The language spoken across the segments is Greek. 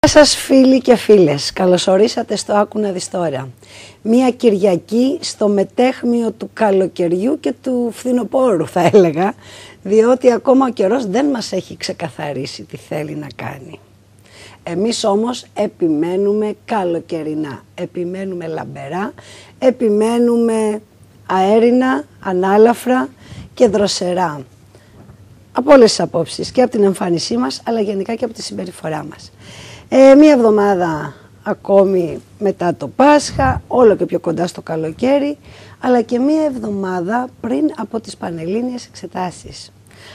Γεια σας φίλοι και φίλες, καλωσορίσατε στο Άκουνα Διστόρια. Μία Κυριακή στο μετέχμιο του καλοκαιριού και του φθινοπόρου θα έλεγα, διότι ακόμα ο καιρός δεν μας έχει ξεκαθαρίσει τι θέλει να κάνει. Εμείς όμως επιμένουμε καλοκαιρινά, επιμένουμε λαμπερά, επιμένουμε αέρινα, ανάλαφρα και δροσερά. Από όλες τις απόψεις και από την εμφάνισή μας, αλλά γενικά και από τη συμπεριφορά μας. Ε, μία εβδομάδα ακόμη μετά το Πάσχα, όλο και πιο κοντά στο καλοκαίρι, αλλά και μία εβδομάδα πριν από τις Πανελλήνιες εξετάσεις.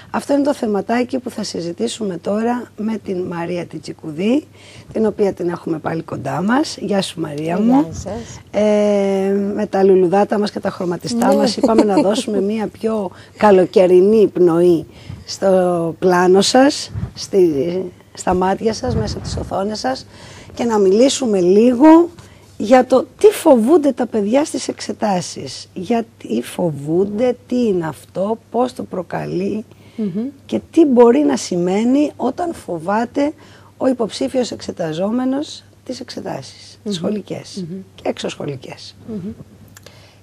Αυτό είναι το θεματάκι που θα συζητήσουμε τώρα με την Μαρία Τιτσικουδή, την οποία την έχουμε πάλι κοντά μας. Γεια σου Μαρία μου. Ε, με τα λουλουδάτα μας και τα χρωματιστά ναι. μας είπαμε να δώσουμε μία πιο καλοκαιρινή πνοή στο πλάνο σας, στη, στα μάτια σας, μέσα από τις οθόνες σας και να μιλήσουμε λίγο για το τι φοβούνται τα παιδιά στις εξετάσεις. Γιατί φοβούνται, τι είναι αυτό, πώς το προκαλεί και τι μπορεί να σημαίνει όταν φοβάται ο υποψήφιος εξεταζόμενος τις εξετάσεις, τις σχολικές και εξωσχολικές.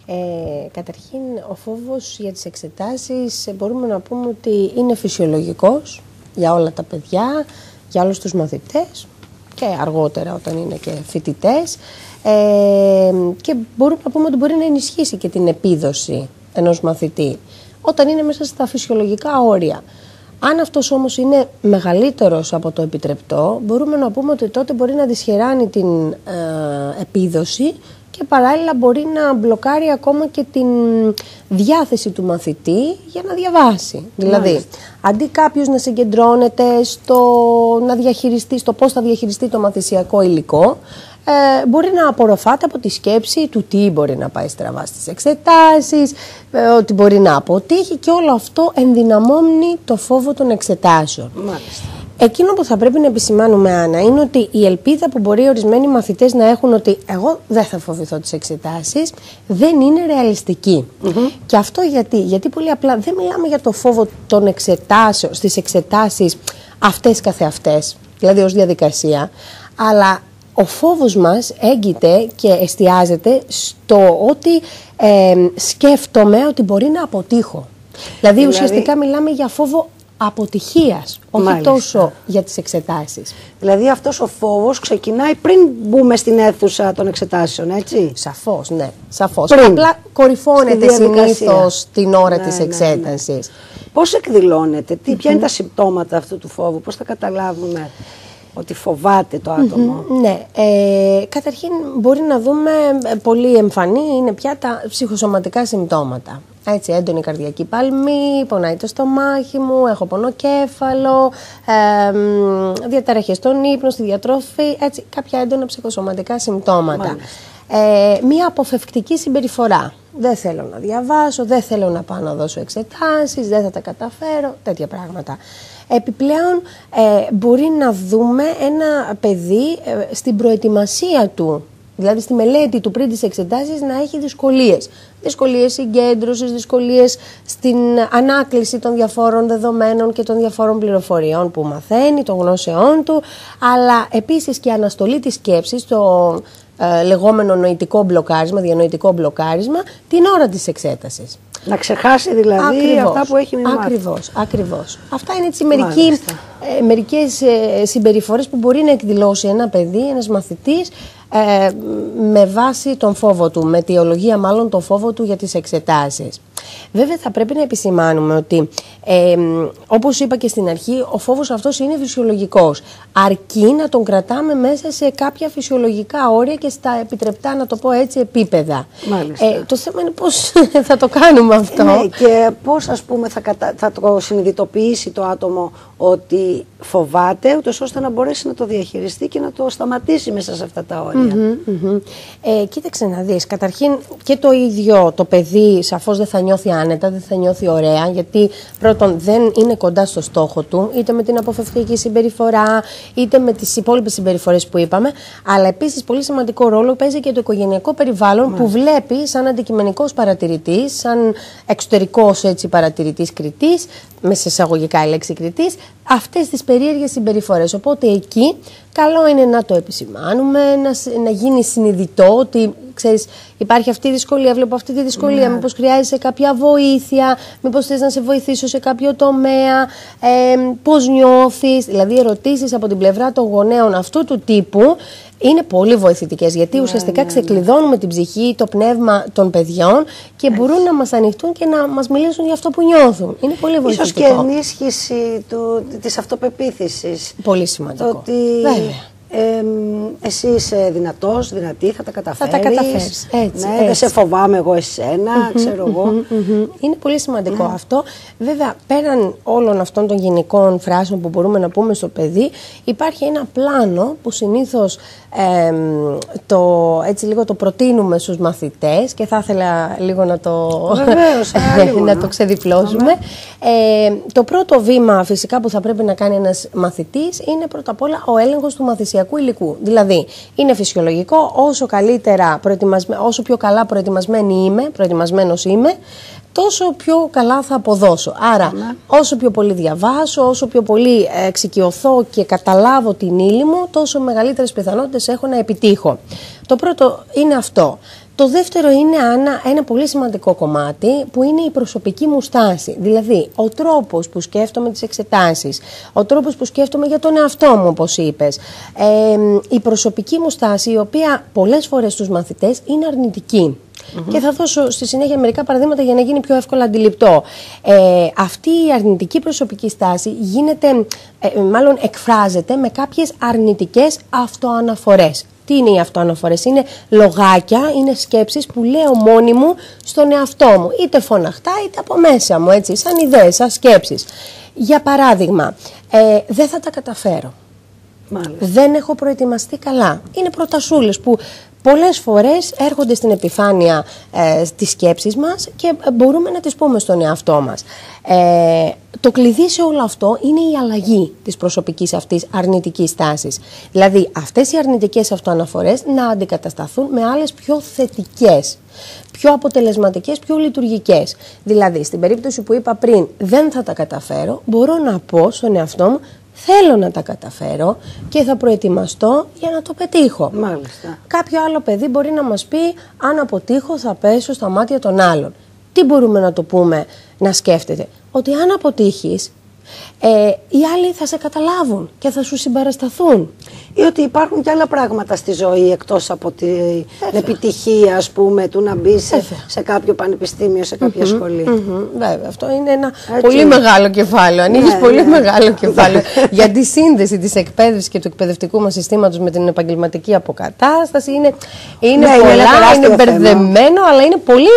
Ε, καταρχήν, ο φόβος για τις εξετάσεις μπορούμε να πούμε ότι είναι φυσιολογικός για όλα τα παιδιά για όλους τους μαθητές και αργότερα όταν είναι και φοιτητές. Ε, και μπορούμε να πούμε ότι μπορεί να ενισχύσει και την επίδοση ενός μαθητή όταν είναι μέσα στα φυσιολογικά όρια. Αν αυτός όμως είναι μεγαλύτερος από το επιτρεπτό, μπορούμε να πούμε ότι τότε μπορεί να δυσχεράνει την ε, επίδοση και παράλληλα μπορεί να μπλοκάρει ακόμα και την διάθεση του μαθητή για να διαβάσει. Δηλαδή, αντί κάποιος να συγκεντρώνεται στο να διαχειριστεί, στο πώς θα διαχειριστεί το μαθησιακό υλικό, ε, μπορεί να απορροφάται από τη σκέψη του τι μπορεί να πάει στραβά στις εξετάσεις, ε, ότι μπορεί να αποτύχει και όλο αυτό ενδυναμώνει το φόβο των εξετάσεων. Μάλιστα. Εκείνο που θα πρέπει να επισημάνουμε, Άννα, είναι ότι η ελπίδα που μπορεί ορισμένοι μαθητές να έχουν ότι εγώ δεν θα φοβηθώ τις εξετάσεις, δεν είναι ρεαλιστική. Και αυτό γιατί, γιατί πολύ απλά δεν μιλάμε για το φόβο των εξετάσεων, στις εξετάσεις αυτές καθεαυτές, δηλαδή ως διαδικασία, αλλά ο φόβος μας έγκυται και εστιάζεται στο ότι ε, σκέφτομαι ότι μπορεί να αποτύχω. Δηλαδή, δηλαδή; ουσιαστικά μιλάμε για φόβο αποτυχίας, όχι τόσο για τις εξετάσεις. Δηλαδή αυτός ο φόβος ξεκινάει πριν μπούμε στην αίθουσα των εξετάσεων, έτσι; Σαφώς, ναι. Σαφώς. Πριν. Απλά κορυφώνεται συνήθως την ώρα ναι, της ναι, ναι. εξέτασης. Πώς εκδηλώνεται, τι, ποια είναι τα συμπτώματα αυτού του φόβου, πώς θα καταλάβουμε ότι φοβάται το άτομο; ναι. Ε, καταρχήν μπορεί να δούμε ε, πολύ εμφανή είναι πια τα ψυχοσωματικά συμπτώματα. Έτσι, έντονη καρδιακή παλμή, πονάει το στομάχι μου, έχω πονοκέφαλο, ε, διαταραχές στον ύπνο, στη διατροφή, έτσι, κάποια έντονα ψυχοσωματικά συμπτώματα. Ε, μία αποφευκτική συμπεριφορά. Δεν θέλω να διαβάσω, δεν θέλω να πάω να δώσω εξετάσεις, δεν θα τα καταφέρω, τέτοια πράγματα. Επιπλέον ε, μπορεί να δούμε ένα παιδί ε, στην προετοιμασία του, δηλαδή στη μελέτη του πριν τις εξετάσεις να έχει δυσκολίες. Δυσκολίες συγκέντρωσης, δυσκολίες στην ανάκληση των διαφόρων δεδομένων και των διαφόρων πληροφοριών που μαθαίνει, των γνώσεών του, αλλά επίσης και αναστολή της σκέψης, το ε, λεγόμενο νοητικό μπλοκάρισμα, διανοητικό μπλοκάρισμα, την ώρα της εξέτασης. Να ξεχάσει δηλαδή αυτά που έχει μάθει. Ακριβώς, ακριβώς. Αυτά είναι έτσι μερικοί, ε, μερικές ε, συμπεριφορές που μπορεί να εκδηλώσει ένα παιδί, ένας μαθητής ε, με βάση τον φόβο του, με αιτιολογία μάλλον τον φόβο του για τις εξετάσεις. Βέβαια θα πρέπει να επισημάνουμε ότι ε, όπως είπα και στην αρχή ο φόβος αυτός είναι φυσιολογικός αρκεί να τον κρατάμε μέσα σε κάποια φυσιολογικά όρια και στα επιτρεπτά να το πω έτσι επίπεδα. Ε, το θέμα είναι πώς θα το κάνουμε αυτό. Ναι, και πώς ας πούμε θα, θα το συνειδητοποιήσει το άτομο ότι φοβάται ούτως ώστε να μπορέσει να το διαχειριστεί και να το σταματήσει μέσα σε αυτά τα όρια. Mm Ε, κοίταξε να δεις, καταρχήν και το ίδιο το παιδί σαφώς δεν θα νιώθει άνετα, δεν θα νιώθει ωραία, γιατί πρώτον δεν είναι κοντά στο στόχο του, είτε με την αποφευκτική συμπεριφορά, είτε με τις υπόλοιπες συμπεριφορές που είπαμε, αλλά επίσης πολύ σημαντικό ρόλο παίζει και το οικογενειακό περιβάλλον που βλέπει σαν αντικειμενικός παρατηρητής, σαν εξωτερικός έτσι, παρατηρητής κριτής, μέσα εισαγωγικά η λέξη κριτής, αυτές τις περίεργες συμπεριφορές. Οπότε εκεί καλό είναι να το επισημάνουμε, να, να γίνει συνειδητό ότι ξέρεις, υπάρχει αυτή η δυσκολία, βλέπω αυτή τη δυσκολία, ναι. μήπως χρειάζεσαι κάποια βοήθεια, μήπως θες να σε βοηθήσω σε κάποιο τομέα, ε, πώς νιώθεις, δηλαδή ερωτήσεις από την πλευρά των γονέων αυτού του τύπου είναι πολύ βοηθητικές γιατί ναι, ουσιαστικά ναι, ναι. ξεκλειδώνουμε την ψυχή, το πνεύμα των παιδιών και μπορούν να μας ανοιχτούν και να μας μιλήσουν για αυτό που νιώθουν. Είναι πολύ βοηθητικό. Ίσως και ενίσχυση της αυτοπεποίθησης. Πολύ σημαντικό. Το ότι ε, εσύ είσαι δυνατός, δυνατή, θα τα καταφέρεις. Θα τα καταφέρεις, έτσι. Ναι, δεν σε φοβάμαι εγώ εσένα, ξέρω εγώ. Είναι πολύ σημαντικό ναι. αυτό. Βέβαια, πέραν όλων αυτών των γενικών φράσεων που μπορούμε να πούμε στο παιδί, υπάρχει ένα πλάνο που συνήθως το, έτσι λίγο το προτείνουμε στους μαθητές και θα ήθελα λίγο να το, Βεβαίως, να το ξεδιπλώσουμε. Ε, το πρώτο βήμα φυσικά που θα πρέπει να κάνει ένας μαθητής είναι πρώτα απ' όλα ο έλεγχος του μαθησιακού υλικού. Δηλαδή, είναι φυσιολογικό όσο, καλύτερα όσο πιο καλά προετοιμασμένη είμαι, προετοιμασμένος είμαι, τόσο πιο καλά θα αποδώσω. Άρα, ναι. όσο πιο πολύ διαβάσω, όσο πιο πολύ εξοικειωθώ και καταλάβω την ύλη μου, τόσο μεγαλύτερες πιθανότητες έχω να επιτύχω. Το πρώτο είναι αυτό. Το δεύτερο είναι Άννα, ένα πολύ σημαντικό κομμάτι που είναι η προσωπική μου στάση. Δηλαδή, ο τρόπος που σκέφτομαι τις εξετάσεις, ο τρόπος που σκέφτομαι για τον εαυτό μου, όπως είπες. Ε, η προσωπική μου στάση, η οποία πολλές φορές στους μαθητές είναι αρνητική. Και θα δώσω στη συνέχεια μερικά παραδείγματα για να γίνει πιο εύκολα αντιληπτό. Ε, αυτή η αρνητική προσωπική στάση γίνεται, ε, μάλλον εκφράζεται με κάποιες αρνητικές αυτοαναφορές. Τι είναι οι αυτοαναφορές, είναι λογάκια, είναι σκέψεις που λέω μόνη μου στον εαυτό μου, είτε φωναχτά είτε από μέσα μου, έτσι, σαν ιδέες, σαν σκέψεις. Για παράδειγμα, ε, δεν θα τα καταφέρω. Δεν έχω προετοιμαστεί καλά. Είναι προτασούλες που πολλές φορές έρχονται στην επιφάνεια ε, της σκέψης μας και μπορούμε να τις πούμε στον εαυτό μας. Ε, το κλειδί σε όλο αυτό είναι η αλλαγή της προσωπικής αυτής αρνητικής τάσης. Δηλαδή αυτές οι αρνητικές αυτοαναφορές να αντικατασταθούν με άλλες πιο θετικές, πιο αποτελεσματικές, πιο λειτουργικές. Δηλαδή στην περίπτωση που είπα πριν δεν θα τα καταφέρω, μπορώ να πω στον εαυτό μου θέλω να τα καταφέρω και θα προετοιμαστώ για να το πετύχω. Μάλιστα. Κάποιο άλλο παιδί μπορεί να μας πει αν αποτύχω θα πέσω στα μάτια των άλλων. Τι μπορούμε να το πούμε να σκέφτεται; Ότι αν αποτύχεις ε, οι άλλοι θα σε καταλάβουν και θα σου συμπαρασταθούν. Ή ότι υπάρχουν και άλλα πράγματα στη ζωή εκτός από την επιτυχία ας πούμε του να μπει σε, κάποιο πανεπιστήμιο, σε κάποια σχολή. Βέβαια, αυτό είναι ένα πολύ μεγάλο κεφάλαιο. Ανοίγεις ναι, πολύ ναι. μεγάλο κεφάλαιο για τη σύνδεση της εκπαίδευσης και του εκπαιδευτικού μας συστήματος με την επαγγελματική αποκατάσταση. Είναι, είναι ναι, πολλά, είναι, μπερδεμένο, αλλά είναι πολύ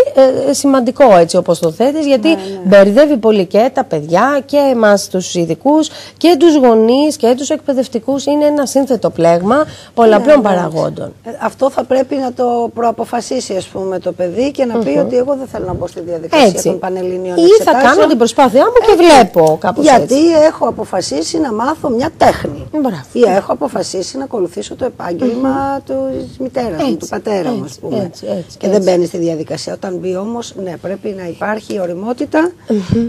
ε, σημαντικό έτσι όπως το θέτεις γιατί μπερδεύει πολύ και τα παιδιά και εμάς τους ειδικούς και τους γονείς και τους εκπαιδευτικούς. Είναι ένα σύνθετο πλέγμα πολλαπλών ναι, ναι. παραγόντων. Ε, αυτό θα πρέπει να το προαποφασίσει ας πούμε το παιδί και να πει ότι εγώ δεν θέλω να μπω στη διαδικασία έτσι. των πανελληνίων Ή θα κάνω την προσπάθειά μου και βλέπω κάπως Γιατί έτσι. έχω αποφασίσει να μάθω μια τέχνη. Μπράβο. Ή έχω αποφασίσει να ακολουθήσω το επάγγελμα mm -hmm. της μητέρας μου, του πατέρα μου ας πούμε. Έτσι, έτσι, και δεν μπαίνει στη διαδικασία. Όταν μπει όμως, ναι, πρέπει να υπάρχει η οριμότητα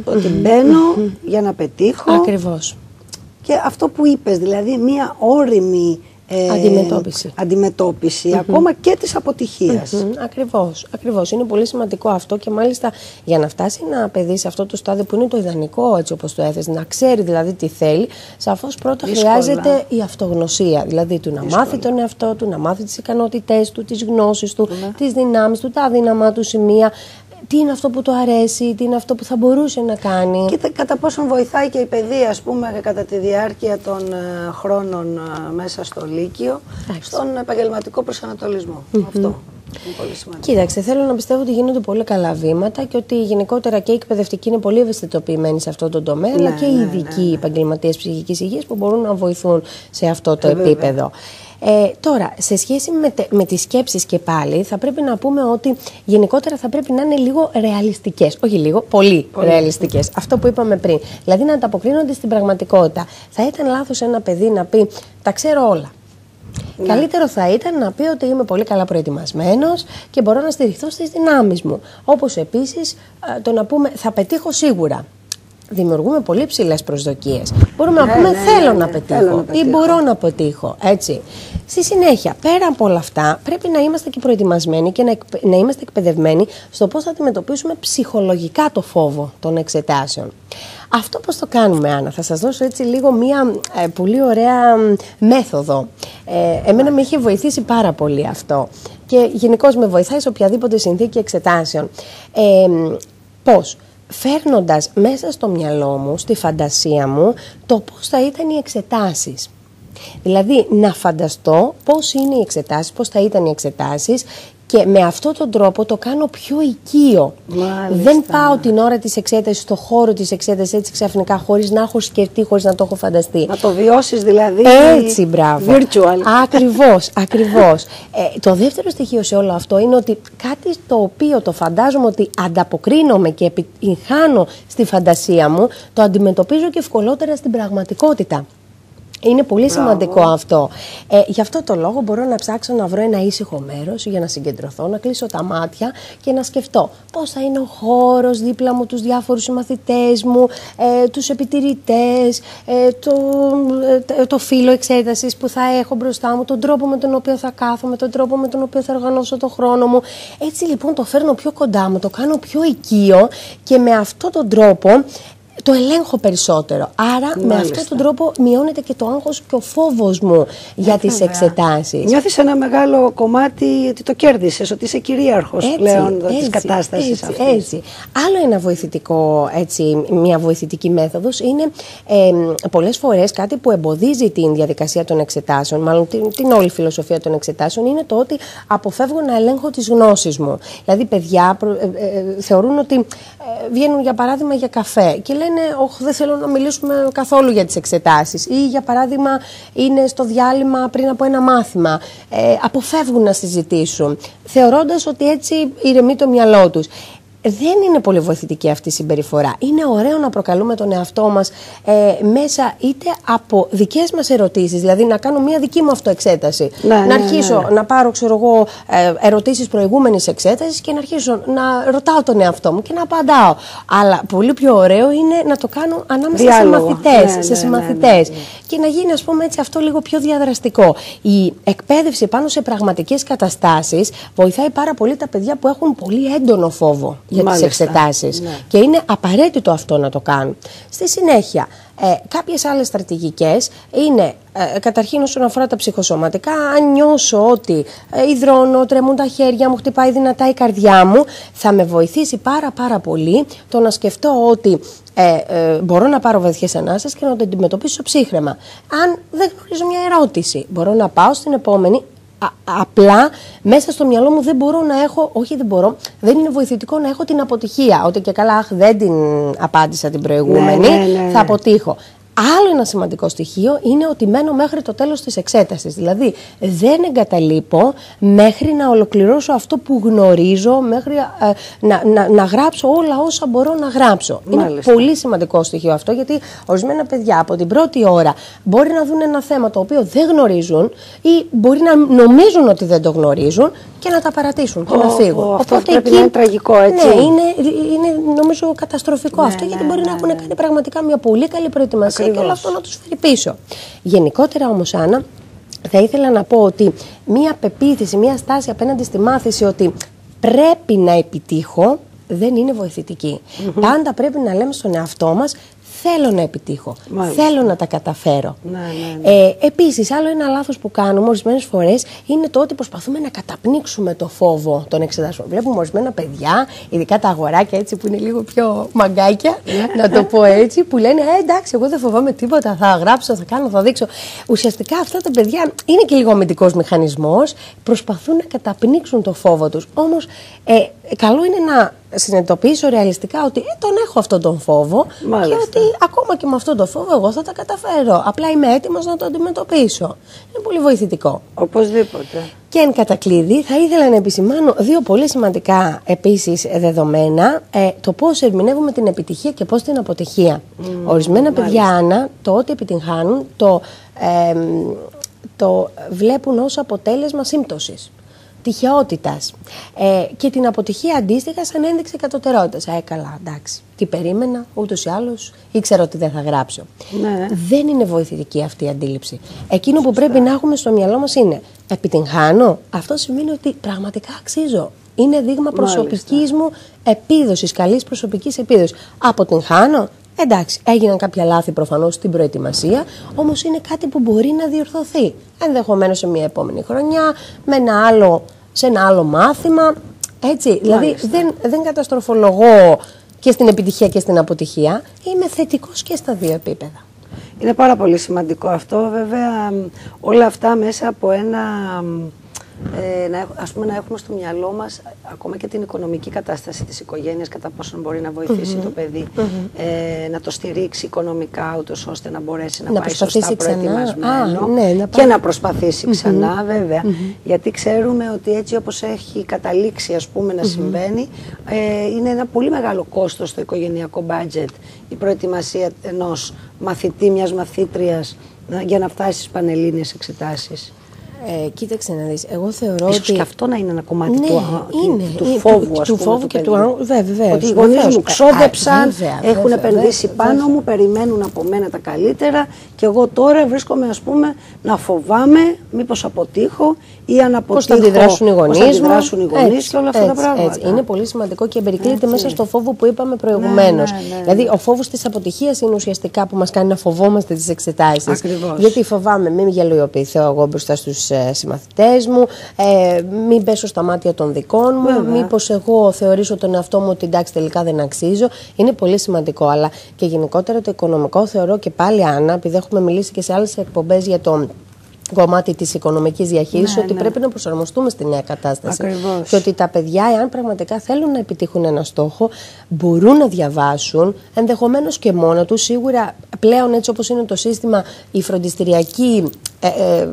ότι μπαίνω για να πετύχω. Ακριβώς. Και αυτό που είπες, δηλαδή μία όρημη ε, αντιμετώπιση, αντιμετώπιση ακόμα και της αποτυχίας. Mm Ακριβώς, ακριβώς. Είναι πολύ σημαντικό αυτό και μάλιστα για να φτάσει ένα παιδί σε αυτό το στάδιο που είναι το ιδανικό έτσι όπως το έθεσε, να ξέρει δηλαδή τι θέλει, σαφώς πρώτα χρειάζεται η αυτογνωσία, δηλαδή του να μάθει τον εαυτό του, να μάθει τις ικανότητές του, τις γνώσεις του, ναι. τις δυνάμεις του, τα αδύναμα του σημεία, τι είναι αυτό που του αρέσει, τι είναι αυτό που θα μπορούσε να κάνει. Και κατά πόσον βοηθάει και η παιδεία, ας πούμε, κατά τη διάρκεια των ε, χρόνων ε, μέσα στο Λύκειο, στον επαγγελματικό προσανατολισμό. Αυτό. Είναι πολύ σημαντικό. Κοίταξε, θέλω να πιστεύω ότι γίνονται πολύ καλά βήματα και ότι γενικότερα και οι εκπαιδευτικοί είναι πολύ ευαισθητοποιημένοι σε αυτό το τομέα, αλλά ναι, και οι ναι, ειδικοί ναι, ναι. επαγγελματίες ψυχικής υγείας που μπορούν να βοηθούν σε αυτό το ε, επίπεδο. Ε, τώρα, σε σχέση με, τε, με τις σκέψεις και πάλι, θα πρέπει να πούμε ότι γενικότερα θα πρέπει να είναι λίγο ρεαλιστικές. Όχι λίγο, πολύ, πολύ. ρεαλιστικές. Αυτό που είπαμε πριν. Δηλαδή να ανταποκρίνονται στην πραγματικότητα. Θα ήταν λάθος ένα παιδί να πει «τα ξέρω όλα». Ναι. Καλύτερο θα ήταν να πει ότι είμαι πολύ καλά προετοιμασμένος και μπορώ να στηριχθώ στις δυνάμεις μου. Όπως επίσης το να πούμε θα πετύχω σίγουρα. Δημιουργούμε πολύ ψηλές προσδοκίες. Μπορούμε να Ναι, πούμε ναι, θέλω, ναι, να ναι, πετύχω θέλω να ή πετύχω. μπορώ να πετύχω. Έτσι. Στη συνέχεια, πέρα από όλα αυτά, πρέπει να είμαστε και προετοιμασμένοι και να, εκπ- να είμαστε εκπαιδευμένοι στο πώς θα αντιμετωπίσουμε ψυχολογικά το φόβο των εξετάσεων. Αυτό πώς το κάνουμε, Άννα; Θα σας δώσω έτσι λίγο μία ε, πολύ ωραία μ, μέθοδο. Ε, εμένα με είχε βοηθήσει πάρα πολύ αυτό. Και γενικώς με βοηθάει σε οποιαδήποτε συνθήκη εξετάσεων. Ε, μ, πώς; Φέρνοντας μέσα στο μυαλό μου, στη φαντασία μου, το πώς θα ήταν οι εξετάσεις. Δηλαδή να φανταστώ πώς είναι οι εξετάσεις, πώς θα ήταν οι εξετάσεις και με αυτόν τον τρόπο το κάνω πιο οικείο. Μάλιστα. Δεν πάω την ώρα της εξέτασης, στο χώρο της εξέτασης έτσι ξαφνικά χωρίς να έχω σκεφτεί, χωρίς να το έχω φανταστεί. Να το βιώσεις δηλαδή Έτσι, μπράβο. virtual. Ακριβώς, ακριβώς. Ε, το δεύτερο στοιχείο σε όλο αυτό είναι ότι κάτι το οποίο το φαντάζομαι ότι ανταποκρίνομαι και επιτυγχάνω στη φαντασία μου, το αντιμετωπίζω και ευκολότερα στην πραγματικότητα. Είναι πολύ σημαντικό αυτό. Ε, γι' αυτό το λόγο μπορώ να ψάξω να βρω ένα ήσυχο μέρος για να συγκεντρωθώ, να κλείσω τα μάτια και να σκεφτώ πώς θα είναι ο χώρος δίπλα μου, τους διάφορους συμμαθητές μου, ε, τους επιτηρητές, ε, το, ε, το φύλλο εξέτασης που θα έχω μπροστά μου, τον τρόπο με τον οποίο θα κάθομαι, τον τρόπο με τον οποίο θα οργανώσω το χρόνο μου. Έτσι λοιπόν το φέρνω πιο κοντά μου, το κάνω πιο οικείο και με αυτόν τον τρόπο το ελέγχω περισσότερο. Άρα με Μάλιστα. αυτόν τον τρόπο μειώνεται και το άγχος και ο φόβος μου για τις Βέβαια. εξετάσεις. Νιώθεις ένα μεγάλο κομμάτι ότι το κέρδισες, ότι είσαι κυρίαρχος πλέον της κατάστασης έτσι, αυτής. έτσι. Άλλο ένα βοηθητικό, έτσι, μια βοηθητική μέθοδος είναι ε, πολλές φορές κάτι που εμποδίζει την διαδικασία των εξετάσεων, μάλλον την, την όλη φιλοσοφία των εξετάσεων, είναι το ότι αποφεύγω να ελέγχω τις γνώσεις μου. Δηλαδή, παιδιά προ- ε, ε, θεωρούν ότι ε, βγαίνουν για παράδειγμα για καφέ και λένε «Ωχ, δεν θέλω να μιλήσουμε καθόλου για τις εξετάσεις» ή για παράδειγμα είναι στο διάλειμμα πριν από ένα μάθημα. Ε, αποφεύγουν να συζητήσουν, θεωρώντας ότι έτσι ηρεμεί το μυαλό τους. Δεν είναι πολύ βοηθητική αυτή η συμπεριφορά. Είναι ωραίο να προκαλούμε τον εαυτό μας ε, μέσα είτε από δικές μας ερωτήσεις, δηλαδή να κάνω μία δική μου αυτοεξέταση. Ναι, να ναι, αρχίσω ναι. να πάρω, ξέρω εγώ, ε, ερωτήσεις προηγούμενης εξέτασης και να αρχίσω να ρωτάω τον εαυτό μου και να απαντάω. Αλλά πολύ πιο ωραίο είναι να το κάνω ανάμεσα Διάλογο. σε μαθητές, Ναι, σε ναι, ναι, συμμαθητές ναι, ναι. και να γίνει ας πούμε έτσι αυτό λίγο πιο διαδραστικό. Η εκπαίδευση πάνω σε πραγματικές καταστάσεις βοηθάει πάρα πολύ τα παιδιά που έχουν πολύ έντονο φόβο για Μάλιστα, τις εξετάσεις ναι. και είναι απαραίτητο αυτό να το κάνουν. Στη συνέχεια, ε, κάποιες άλλες στρατηγικές είναι ε, καταρχήν όσον αφορά τα ψυχοσωματικά, αν νιώσω ότι ε, υδρώνω, τρεμούν τα χέρια μου, χτυπάει δυνατά η καρδιά μου, θα με βοηθήσει πάρα πάρα πολύ το να σκεφτώ ότι ε, ε, μπορώ να πάρω βαθιές ανάσες και να το αντιμετωπίσω ψύχρεμα. Αν δεν γνωρίζω μια ερώτηση, μπορώ να πάω στην επόμενη Α- απλά μέσα στο μυαλό μου δεν μπορώ να έχω, όχι δεν μπορώ, δεν είναι βοηθητικό να έχω την αποτυχία. Ότι και καλά, αχ, δεν την απάντησα την προηγούμενη, Ναι, ναι, ναι, ναι. θα αποτύχω. Άλλο ένα σημαντικό στοιχείο είναι ότι μένω μέχρι το τέλος της εξέτασης. Δηλαδή δεν εγκαταλείπω μέχρι να ολοκληρώσω αυτό που γνωρίζω, μέχρι ε, να, να, να γράψω όλα όσα μπορώ να γράψω. Είναι Μάλιστα. πολύ σημαντικό στοιχείο αυτό γιατί ορισμένα παιδιά από την πρώτη ώρα μπορεί να δουν ένα θέμα το οποίο δεν γνωρίζουν ή μπορεί να νομίζουν ότι δεν το γνωρίζουν και να τα παρατήσουν και Ω, να φύγουν. ω, αυτό πρέπει να είναι τραγικό, έτσι. Ναι, είναι, είναι νομίζω καταστροφικό Ναι, αυτό γιατί ναι, μπορεί ναι, να έχουν ναι. κάνει πραγματικά μια πολύ καλή προετοιμασία και Ακριβώς. όλο αυτό να τους φέρει πίσω. Γενικότερα όμως Άννα, θα ήθελα να πω ότι μια πεποίθηση, μια στάση απέναντι στη μάθηση ότι πρέπει να επιτύχω δεν είναι βοηθητική. Πάντα πρέπει να λέμε στον εαυτό μας θέλω να επιτύχω, Μάλιστα. θέλω να τα καταφέρω. Ναι, ναι, ναι. Ε, Επίσης, άλλο ένα λάθος που κάνουμε ορισμένες φορές είναι το ότι προσπαθούμε να καταπνίξουμε το φόβο των εξετάσεων. Βλέπουμε ορισμένα παιδιά, ειδικά τα αγοράκια έτσι που είναι λίγο πιο μαγκάκια, να το πω έτσι, που λένε Ε, εντάξει, εγώ δεν φοβάμαι τίποτα, θα γράψω, θα κάνω, θα δείξω. Ουσιαστικά αυτά τα παιδιά είναι και λίγο αμυντικός μηχανισμός, προσπαθούν να καταπνίξουν το φόβο τους. Όμως, ε, καλό είναι να συνειδητοποιήσω ρεαλιστικά ότι ε, τον έχω αυτόν τον φόβο Μάλιστα. και ότι ακόμα και με αυτόν τον φόβο εγώ θα τα καταφέρω. Απλά είμαι έτοιμος να το αντιμετωπίσω. Είναι πολύ βοηθητικό. Οπωσδήποτε. Και εν κατακλείδη θα ήθελα να επισημάνω δύο πολύ σημαντικά επίσης δεδομένα ε, το πώς ερμηνεύουμε την επιτυχία και πώς την αποτυχία. Ορισμένα παιδιά, Άννα, το ότι επιτυγχάνουν το, ε, το βλέπουν ως αποτέλεσμα σύμπτωσης. Τυχαιότητας ε, και την αποτυχία αντίστοιχα σαν ένδειξη κατωτερότητας. Ε, καλά, εντάξει. Τι περίμενα, ούτως ή άλλως ήξερα ότι δεν θα γράψω. Ναι. Δεν είναι βοηθητική αυτή η αντίληψη. Εκείνο που πρέπει να έχουμε στο μυαλό μας είναι επιτυγχάνω. Αυτό σημαίνει ότι πραγματικά αξίζω. Είναι δείγμα προσωπικής μου επίδοσης, καλής προσωπικής επίδοσης. Αποτυγχάνω, Εντάξει, έγιναν κάποια λάθη προφανώς στην προετοιμασία, όμως είναι κάτι που μπορεί να διορθωθεί. Ενδεχομένως σε μια επόμενη χρονιά, με ένα άλλο, σε ένα άλλο μάθημα. Έτσι, δηλαδή δεν, δεν καταστροφολογώ και στην επιτυχία και στην αποτυχία. Είμαι θετικός και στα δύο επίπεδα. Είναι πάρα πολύ σημαντικό αυτό. Βέβαια, όλα αυτά μέσα από ένα ε, να, ας πούμε, να έχουμε στο μυαλό μας ακόμα και την οικονομική κατάσταση της οικογένειας, κατά πόσον μπορεί να βοηθήσει το παιδί, ε, να το στηρίξει οικονομικά, ούτως ώστε να μπορέσει να, Να πάει σωστά προσπαθήσει ξανά. προετοιμασμένο Α, ναι, να και πάει. να προσπαθήσει ξανά βέβαια, γιατί ξέρουμε ότι έτσι όπως έχει καταλήξει ας πούμε να συμβαίνει, ε, είναι ένα πολύ μεγάλο κόστος στο οικογενειακό budget η προετοιμασία ενός μαθητή, μιας μαθήτριας να- για να φτάσει στις πανελλήνιες εξετάσεις. Ε, κοίταξε να δεις, εγώ θεωρώ Ίσως ότι... και αυτό να είναι ένα κομμάτι Ναι, του, α, του- είναι. του Είναι φόβου, ας του πούμε, φόβου και του παιδιού. άγου- βε- βεβαίως, Ότι οι γονείς βεβαίως. μου Α, ξόδεψαν, βέβαια, έχουν βέβαια, επενδύσει βέβαια, πάνω βέβαια. μου, περιμένουν από μένα τα καλύτερα και εγώ τώρα βρίσκομαι ας πούμε να φοβάμαι μήπως αποτύχω ή αν αποτύχω Πώς θα αντιδράσουν οι πώς γονείς θα μου. αντιδράσουν οι γονείς Έτσι, και όλα αυτά τα έτσι, πράγματα. έτσι. Είναι πολύ σημαντικό και εμπερικλείται Έτσι. μέσα στο φόβο που είπαμε προηγουμένως. Ναι, ναι, ναι, Δηλαδή, ναι. ο φόβος της αποτυχίας είναι ουσιαστικά που μας κάνει να φοβόμαστε τις εξετάσεις. Ακριβώς. Γιατί φοβάμαι μην γελοιοποιηθώ εγώ μπροστά στους ε, συμμαθητές μου, ε, μην πέσω στα μάτια των δικών μου, Βέβαια. μήπως εγώ θεωρήσω τον εαυτό μου ότι εντάξει τελικά δεν αξίζω. Είναι πολύ σημαντικό. Αλλά και γενικότερα το οικονομικό θεωρώ και πάλι, Άννα, επειδή έχουμε μιλήσει και σε άλλες εκπομπές για το κομμάτι της οικονομικής διαχείρισης, Ναι, ότι ναι. πρέπει να προσαρμοστούμε στη νέα κατάσταση. Ακριβώς. Και ότι τα παιδιά, εάν πραγματικά θέλουν να επιτύχουν ένα στόχο, μπορούν να διαβάσουν, ενδεχομένως και μόνο τους. Σίγουρα πλέον έτσι όπως είναι το σύστημα, η φροντιστηριακή ε, ε,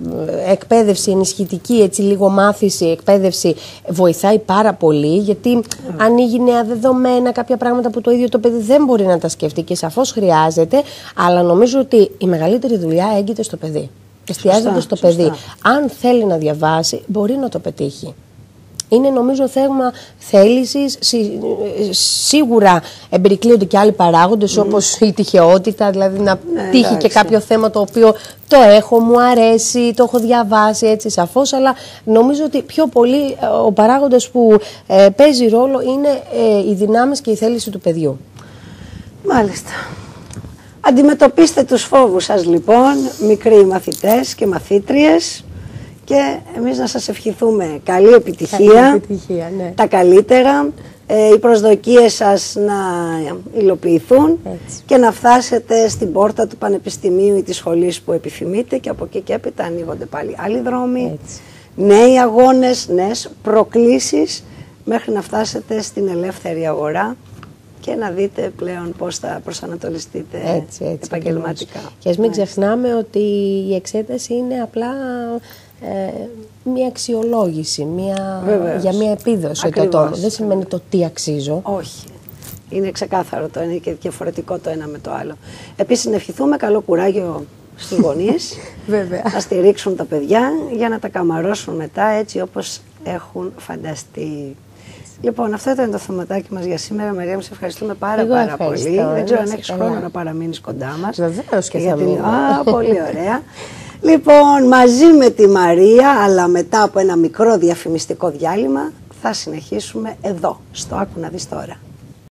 εκπαίδευση, ενισχυτική, έτσι λίγο μάθηση, εκπαίδευση βοηθάει πάρα πολύ γιατί ανοίγει νέα δεδομένα, κάποια πράγματα που το ίδιο το παιδί δεν μπορεί να τα σκεφτεί και σαφώς χρειάζεται, αλλά νομίζω ότι η μεγαλύτερη δουλειά έγκυται στο παιδί. Εστιάζεται Σωστά, στο σωστά. παιδί. Αν θέλει να διαβάσει, μπορεί να το πετύχει. Είναι νομίζω θέμα θέλησης, σι- ε, σίγουρα εμπερικλείονται και άλλοι παράγοντες όπως η τυχεότητα, δηλαδή να Ναι, τύχει και εντάξει. κάποιο θέμα το οποίο το έχω, μου αρέσει, το έχω διαβάσει έτσι σαφώς, αλλά νομίζω ότι πιο πολύ ε, ο παράγοντας που ε, παίζει ρόλο είναι ε, οι δυνάμεις και η θέληση του παιδιού. Μάλιστα. Αντιμετωπίστε τους φόβους σας λοιπόν, μικροί μαθητές και μαθήτριες και εμείς να σας ευχηθούμε καλή επιτυχία, Καλή επιτυχία, ναι. τα καλύτερα, ε, οι προσδοκίες σας να υλοποιηθούν Έτσι. και να φτάσετε στην πόρτα του πανεπιστημίου ή της σχολής που επιθυμείτε και από εκεί και έπειτα ανοίγονται πάλι άλλοι δρόμοι, Έτσι. νέοι αγώνες, νέες προκλήσεις μέχρι να φτάσετε στην ελεύθερη αγορά και να δείτε πλέον πώς θα προσανατολιστείτε Έτσι, έτσι. επαγγελματικά. ακριβώς. Και ας μην ξεχνάμε ότι η εξέταση είναι απλά ε, μια αξιολόγηση, μια, Βεβαίως. για μια επίδοση του Ακριβώς. ατόμου. Δεν σημαίνει το τι αξίζω. Όχι. Είναι ξεκάθαρο το ένα και διαφορετικό το ένα με το άλλο. Επίσης να ευχηθούμε καλό κουράγιο στους γονείς Βέβαια. να στηρίξουν τα παιδιά για να τα καμαρώσουν μετά έτσι όπως έχουν φανταστεί. Λοιπόν, αυτό ήταν το θεματάκι μας για σήμερα. Μαρία μου, σε ευχαριστούμε πάρα, Εγώ πάρα ευχαριστώ. πολύ. Δεν ξέρω Να αν είσαι έχεις καλά. χρόνο να παραμείνεις κοντά μας. Βεβαίως και θα Γιατί- μείνω. Α, πολύ ωραία. λοιπόν, μαζί με τη Μαρία, αλλά μετά από ένα μικρό διαφημιστικό διάλειμμα, θα συνεχίσουμε εδώ, στο Άκου να δεις τώρα.